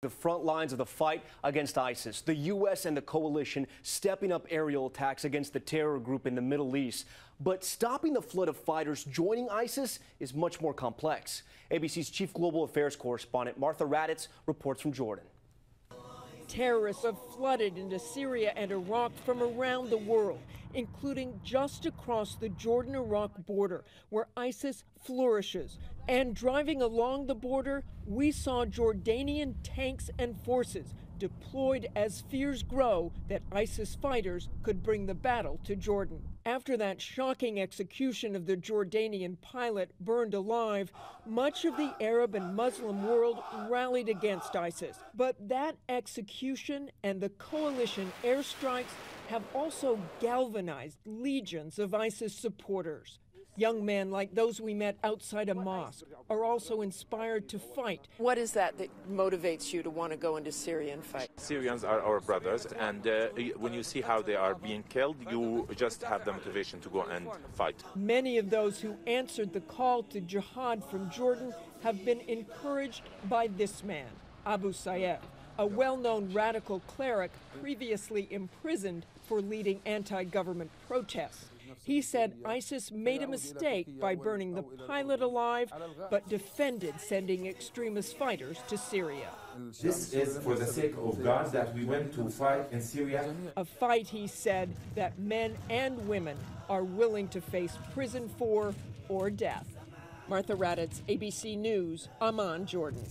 The front lines of the fight against ISIS, the U.S. and the coalition stepping up aerial attacks against the terror group in the Middle East. But stopping the flood of fighters joining ISIS is much more complex. ABC's chief global affairs correspondent Martha Raddatz reports from Jordan. Terrorists have flooded into Syria and Iraq from around the world, including just across the Jordan Iraq border, where ISIS flourishes. And driving along the border, we saw Jordanian tanks and forces deployed as fears grow that ISIS fighters could bring the battle to Jordan. After that shocking execution of the Jordanian pilot burned alive, much of the Arab and Muslim world rallied against ISIS. But that execution and the coalition airstrikes have also galvanized legions of ISIS supporters. Young men like those we met outside a mosque are also inspired to fight. What is that that motivates you to want to go into Syria and fight? Syrians are our brothers, and uh, when you see how they are being killed, you just have the motivation to go and fight. Many of those who answered the call to jihad from Jordan have been encouraged by this man, Abu Sayyaf, a well known radical cleric previously imprisoned for leading anti government protests. He said ISIS made a mistake by burning the pilot alive, but defended sending extremist fighters to Syria. This is for the sake of God that we went to fight in Syria. A fight, he said, that men and women are willing to face prison for or death. Martha Raddatz, ABC News, Amman, Jordan.